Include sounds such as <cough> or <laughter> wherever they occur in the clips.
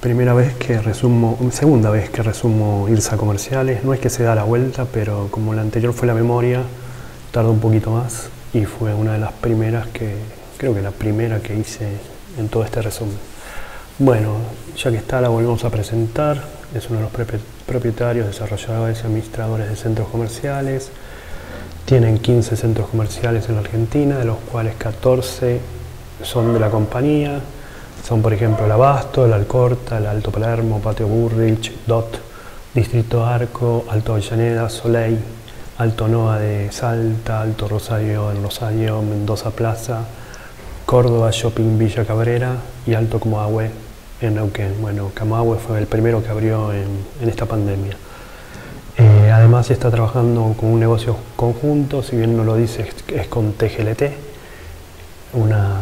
Primera vez que resumo, segunda vez que resumo IRSA comerciales, no es que se da la vuelta, pero como la anterior fue la memoria, tarda un poquito más y fue una de las primeras que, creo que la primera que hice en todo este resumen. Bueno, ya que está, la volvemos a presentar. Es uno de los propietarios, desarrolladores y administradores de centros comerciales. Tienen 15 centros comerciales en la Argentina, de los cuales 14 son de la compañía. Son, por ejemplo, el Abasto, el Alcorta, el Alto Palermo, Patio Burrich, DOT, Distrito Arco, Alto Avellaneda, Soleil, Alto Noa de Salta, Alto Rosario en Rosario, Mendoza Plaza, Córdoba Shopping Villa Cabrera y Alto Comahue en Neuquén. Bueno, Comahue fue el primero que abrió en, esta pandemia. Eh, además está trabajando con un negocio conjunto, si bien no lo dice, es con TGLT, una,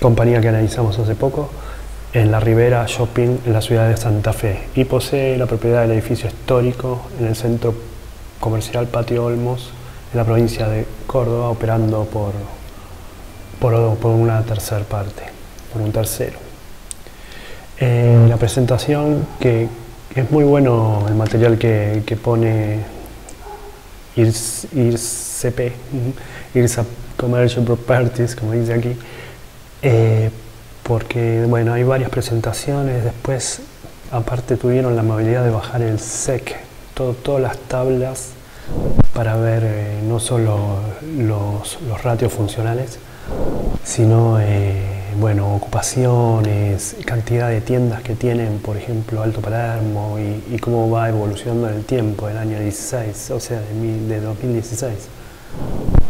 compañía que analizamos hace poco, en la Ribera Shopping en la ciudad de Santa Fe y posee la propiedad del edificio histórico en el centro comercial Patio Olmos en la provincia de Córdoba, operando por por, una tercera parte, por un tercero. Eh, la presentación, que es muy bueno el material que, pone IRCP, IRSA <laughs> Commercial Properties, como dice aquí, eh, porque bueno, hay varias presentaciones, después aparte tuvieron la amabilidad de bajar el SEC, todas las tablas para ver eh, no solo los, los ratios funcionales, sino eh, bueno, ocupaciones, cantidad de tiendas que tienen, por ejemplo, Alto Palermo y, cómo va evolucionando en el tiempo del año 16, o sea, de, 2016.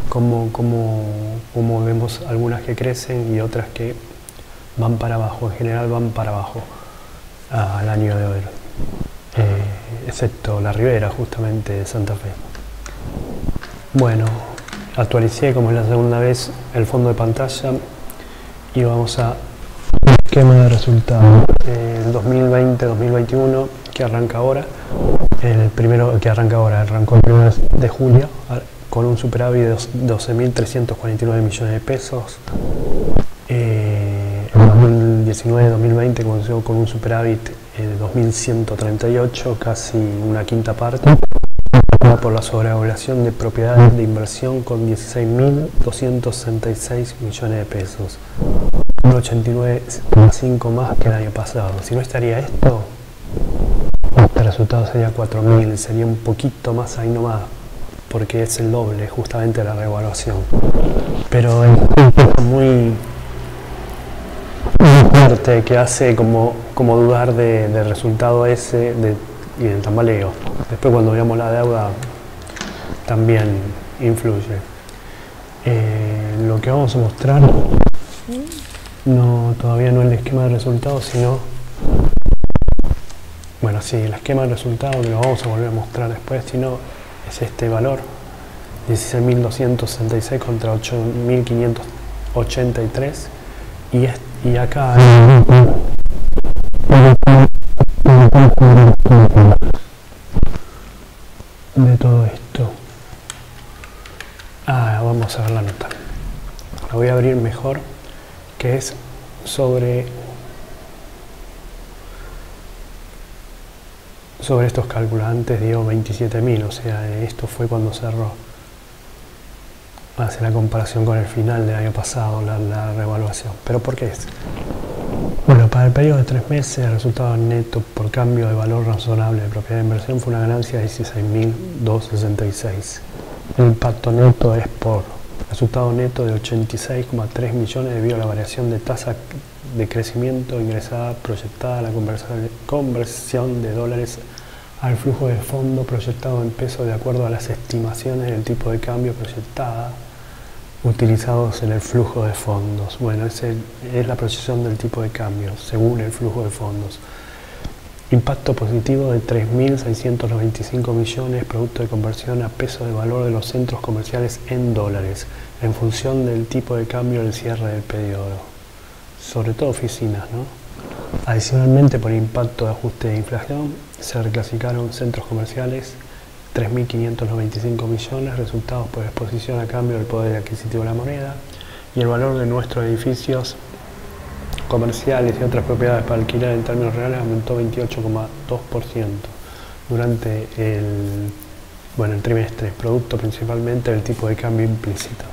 Cómo, cómo, vemos algunas que crecen y otras que van para abajo, en general van para abajo al año de hoy, eh, excepto la Ribera justamente de Santa Fe. Bueno, actualicé como es la segunda vez el fondo de pantalla y vamos a esquema de resultados. El 2020-2021 que arranca ahora el primero que arranca ahora arrancó el 1 de julio con un superávit de 12.349 millones de pesos eh, el 2019-2020 comenzó con un superávit de 2.138 casi una quinta parte por la sobrevaluación de propiedades de inversión con 16.266 millones de pesos, un 89,5 más que el año pasado. Si no estaría esto, el resultado sería 4.000, sería un poquito más ahí nomás, porque es el doble justamente de la revaluación. Pero es muy fuerte que hace como, como dudar del resultado ese de y el tambaleo. Después cuando veamos la deuda también influye. Eh, lo que vamos a mostrar no todavía no es el esquema de resultados, sino bueno sí, el esquema de resultados lo vamos a volver a mostrar después, sino es este valor 16.266 contra 8.583 y, y acá de todo esto. Ah, vamos a ver la nota. La voy a abrir mejor, que es sobre sobre estos calculantes dio 27.000, o sea, esto fue cuando cerró. Hace la comparación con el final del año pasado, la, la revaluación. ¿Pero por qué es? Bueno, para el periodo de tres meses el resultado neto por cambio de valor razonable de propiedad de inversión fue una ganancia de 16.266. El impacto neto es por resultado neto de 86,3 millones debido a la variación de tasa de crecimiento ingresada proyectada la conversión de dólares al flujo de fondo proyectado en peso de acuerdo a las estimaciones del tipo de cambio proyectada utilizados en el flujo de fondos. Bueno, es, es la proyección del tipo de cambio según el flujo de fondos. Impacto positivo de 3.695 millones, producto de conversión a peso de valor de los centros comerciales en dólares, en función del tipo de cambio del cierre del periodo. Sobre todo oficinas, ¿no? Adicionalmente, por impacto de ajuste de inflación, se reclasificaron centros comerciales 3.595 millones, resultados por exposición a cambio del poder adquisitivo de la moneda y el valor de nuestros edificios comerciales y otras propiedades para alquilar en términos reales aumentó 28,2% durante el, bueno, el trimestre, producto principalmente del tipo de cambio implícito.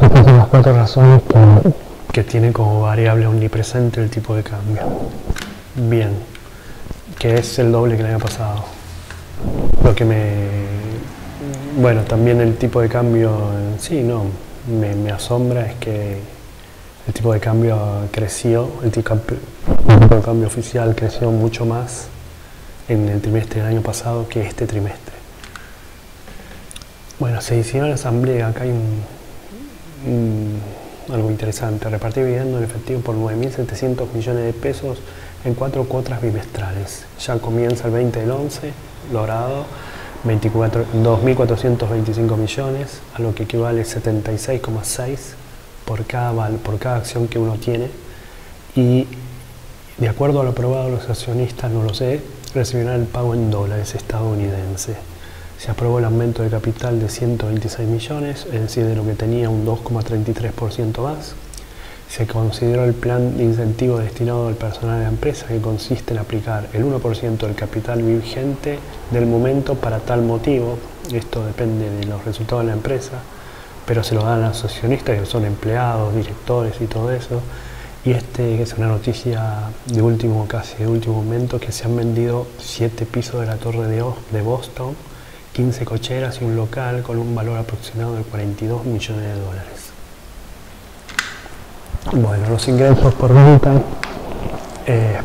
Estas son las cuatro razones que, que tiene como variable omnipresente el tipo de cambio. Bien, que es el doble que el año pasado. Lo que me... Bueno, también el tipo de cambio sí, no, me, me asombra es que el tipo de cambio creció, el tipo, de cambio oficial creció mucho más en el trimestre del año pasado que este trimestre. Bueno, se hicieron la asamblea, acá hay un, algo interesante, repartir dividendo en efectivo por 9.700 millones de pesos en cuatro cuotas bimestrales. Ya comienza el 20 del 11, logrado 2.425 millones, a lo que equivale 76,6 por cada, por cada acción que uno tiene. Y de acuerdo a lo aprobado, los accionistas, no lo sé, recibirán el pago en dólares estadounidenses. Se aprobó el aumento de capital de 126 millones, es decir, de lo que tenía un 2,33% más. Se consideró el plan de incentivo destinado al personal de la empresa, que consiste en aplicar el 1% del capital vigente del momento para tal motivo. Esto depende de los resultados de la empresa, pero se lo dan a los accionistas, que son empleados, directores y todo eso. Y este es una noticia de último, casi de último momento, que se han vendido 7 pisos de la torre de Boston, 15 cocheras y un local con un valor aproximado de 42 millones de dólares. Bueno, los ingresos por venta eh,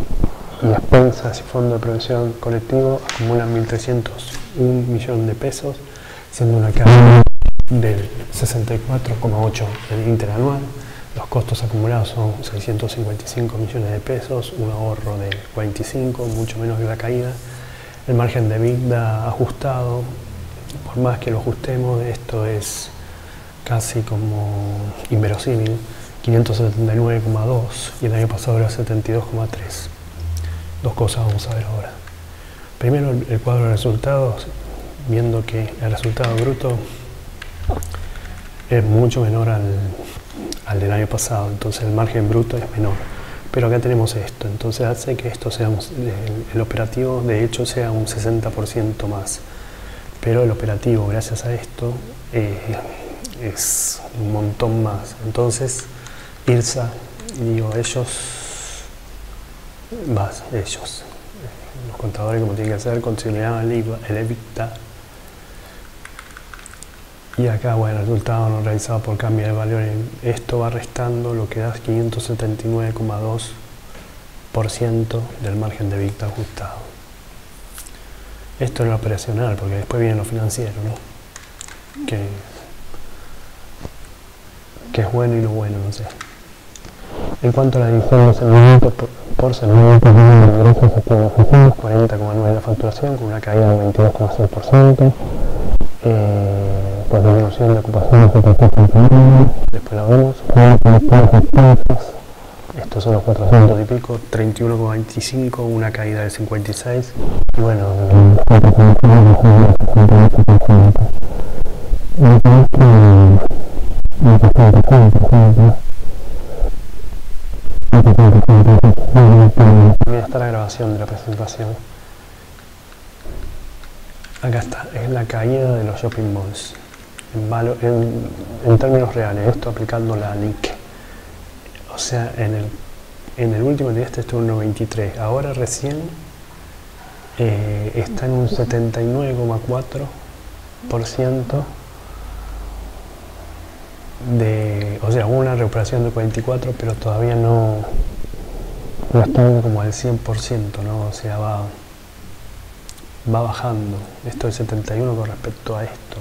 y expensas y fondo de prevención colectivo acumulan 1.301 millones de pesos, siendo una caída del 64,8 interanual. Los costos acumulados son 655 millones de pesos, un ahorro de 45, mucho menos que la caída. El margen de vida ajustado, por más que lo ajustemos, esto es casi como inverosímil. 579,2 y el año pasado era 72,3. Dos cosas vamos a ver ahora. Primero el cuadro de resultados, viendo que el resultado bruto es mucho menor al del año pasado, entonces el margen bruto es menor. Pero acá tenemos esto, entonces hace que esto sea el, operativo de hecho sea un 60% más. Pero el operativo, gracias a esto, eh, es un montón más. Entonces, IRSA, digo, ellos, más, ellos, los contadores como tienen que hacer, consideraban el, EBITDA. Y acá, bueno, el resultado no realizado por cambio de valor, esto va restando lo que da 579,2% del margen de EBITDA ajustado. Esto es lo operacional, porque después viene lo financiero, ¿no? Que, que es bueno y no bueno, no sé. En cuanto a la división de servicios por, por servicios de ingresos activos 40,9 de la facturación con una caída del 22,6%, eh, por disminución de ocupación de después lo vemos, estos son los 400 y pico, 31,25, una caída del 56, y bueno, está la grabación de la presentación. Acá está, es la caída de los shopping malls. En, términos reales, esto aplicando la NIC. O sea, en el, en el último trimestre estuvo en 93, ahora recién eh, está en un 79,4% de, o sea, una recuperación de 44, pero todavía no, no está como al 100%, ¿no? O sea, va, va bajando. Esto es 71 con respecto a esto.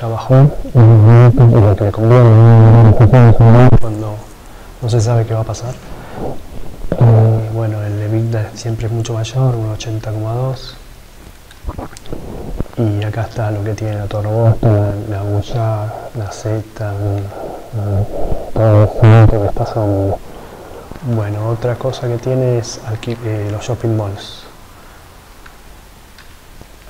Ya bajó y lo que le conviene cuando no se sabe qué va a pasar. Eh, bueno, el EBITDA siempre es mucho mayor, un 80,2 Y acá está lo que tiene la la, la la Z, todo el que está pasando. Bueno, otra cosa que tiene es eh, los shopping malls.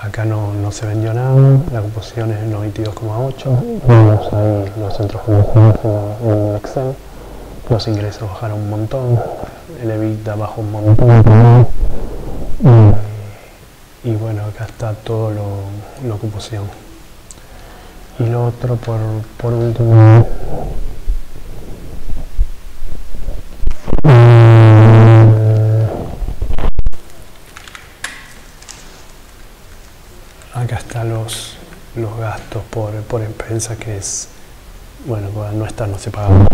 Acá no, no, se vendió nada, la composición es 92,8. Vemos ahí los centros comerciales en Excel. Los ingresos bajaron un montón, el EBITDA bajó un montón. Y, bueno, acá está todo lo, la ocupación. Y lo otro por, por último. acá están los, los gastos por, por empresa que es, bueno, no está no se paga.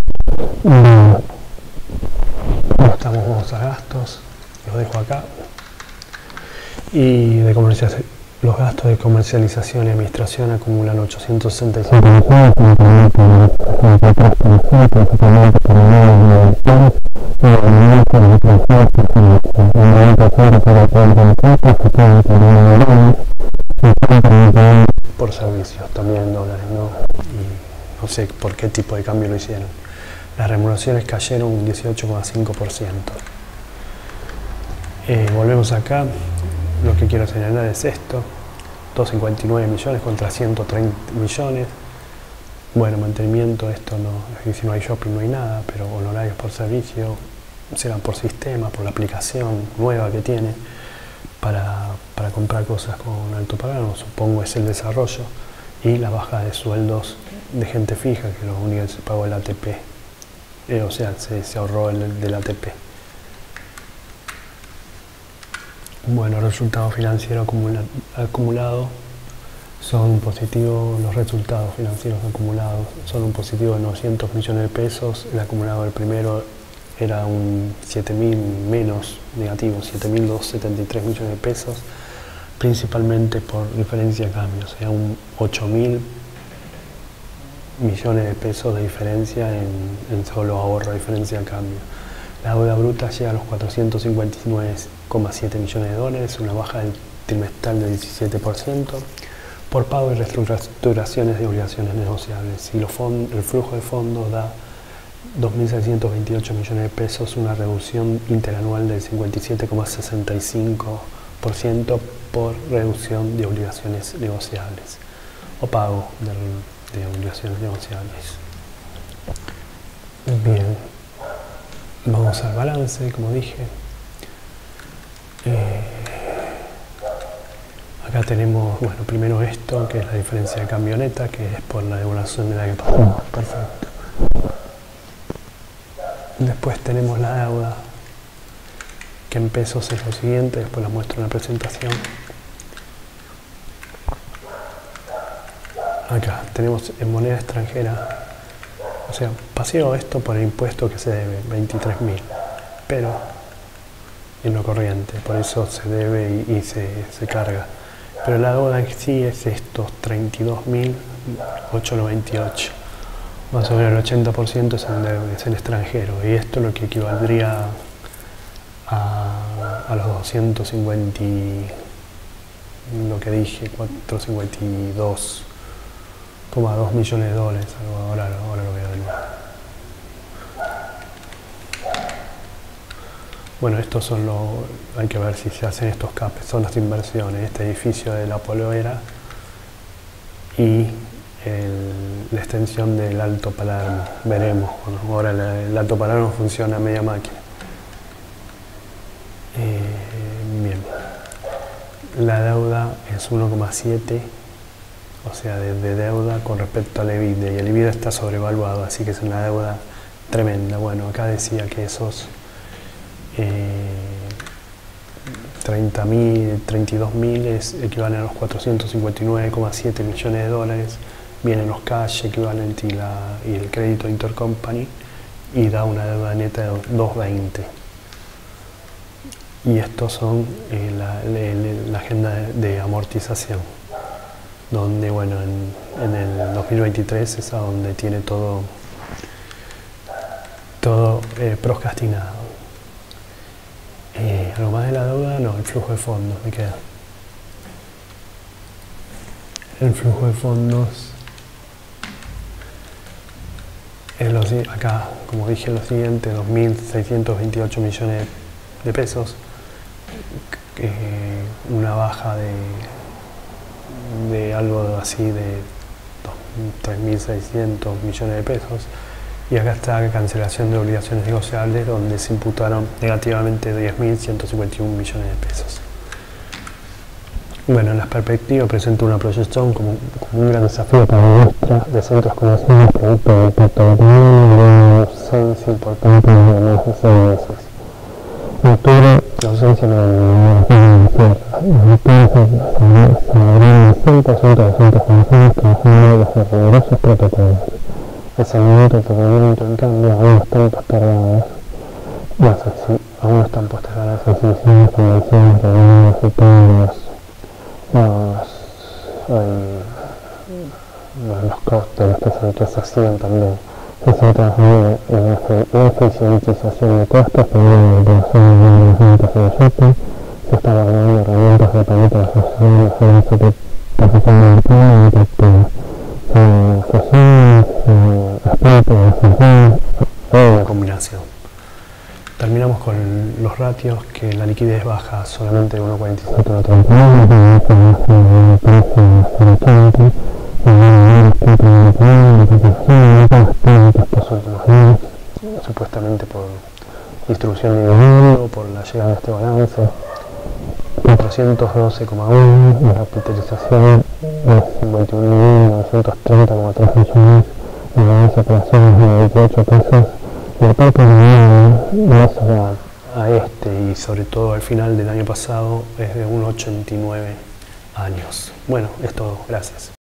Estamos a gastos, los dejo acá. Y de los gastos de comercialización y administración acumulan 865 por servicios, también dólares, ¿no? Y no sé por qué tipo de cambio lo hicieron. Las remuneraciones cayeron un 18,5%. Eh, volvemos acá, lo que quiero señalar es esto, 259 millones contra 130 millones. Bueno, mantenimiento, esto no, si no hay shopping no hay nada, pero honorarios por servicio serán por sistema, por la aplicación nueva que tiene para, para comprar cosas con alto pagano, supongo es el desarrollo y la baja de sueldos de gente fija, que lo único que se pagó el ATP, eh, o sea, se, se ahorró el del ATP. Bueno, resultados financieros acumulados son positivos, los resultados financieros acumulados son un positivo de 900 millones de pesos, el acumulado del primero era un 7.000 menos negativo, 7.273 millones de pesos, principalmente por diferencia de cambio, o sea, un 8.000 millones de pesos de diferencia en, solo ahorro, diferencia de cambio. La deuda bruta llega a los 459,7 millones de dólares, una baja del trimestral del 17%, por pago y reestructuraciones de obligaciones negociables. Y el flujo de fondos da 2.628 millones de pesos, una reducción interanual del 57,65% por reducción de obligaciones negociables o pago de, obligaciones negociables. Bien, vamos al balance, como dije. Eh, acá tenemos, bueno, primero esto, que es la diferencia de camioneta, que es por la devaluación de la que pasó. Perfecto. Después tenemos la deuda, que en pesos es lo siguiente, después la muestro en la presentación. Acá tenemos en moneda extranjera, o sea, pasivo esto por el impuesto que se debe, 23.000, pero en lo corriente, por eso se debe y, se, se, carga. Pero la deuda en sí es estos 32.898 más o menos el 80% es en, es extranjero y esto lo que equivaldría a, a los 250, lo que dije, 452,2 millones de dólares, ahora, ahora lo voy a ver. Bueno, estos son los, hay que ver si se hacen estos capes, son las inversiones, este edificio de la Poloera y la extensión del Alto Palermo. Veremos. ahora el Alto Palermo funciona a media máquina. Eh, bien. La deuda es 1,7, o sea, de, deuda con respecto al EBITDA. Y el EBITDA está sobrevaluado, así que es una deuda tremenda. Bueno, acá decía que esos 30.000, 32.000 equivalen a los 459,7 millones de dólares vienen los cash equivalentes y, y el crédito intercompany y da una deuda neta de 220. Y estos son eh, la, agenda de, amortización, donde bueno, en, el 2023 es a donde tiene todo, todo eh, procrastinado. Eh, ¿Algo más de la deuda? No, el flujo de fondos, me queda. el flujo de fondos es lo, acá, como dije, lo siguiente, 2.628 millones de pesos, una baja de, de algo así de 3.600 millones de pesos. Y acá está cancelación de obligaciones negociables, donde se imputaron negativamente 10.151 millones de pesos. Bueno, en las perspectivas presenta una proyección como, un gran desafío para la muestra de centros conocidos producto de la ausencia importante. En octubre, la ausencia de la se lograron 100% de centros. El del procedimiento, en cambio, aún están postergados. aún están postergadas las exhibiciones, convenciones, reuniones todos los, los costes que se hacían también. Se trabajando en la eficientización de costos, en la relación de los límites de shopping, se está valorando herramientas de para la asociación de servicios de profesión de y detectiva. Una combinación. Terminamos con los ratios, que la liquidez baja solamente de 1,47 a 39, supuestamente por distribución individual o por la llegada de este balance. 412,1 la capitalización es 51.930,3 millones balance de operaciones de 28 pesos y el parque de a, a este y sobre todo al final del año pasado es de 1,89 años. Bueno, es todo. Gracias.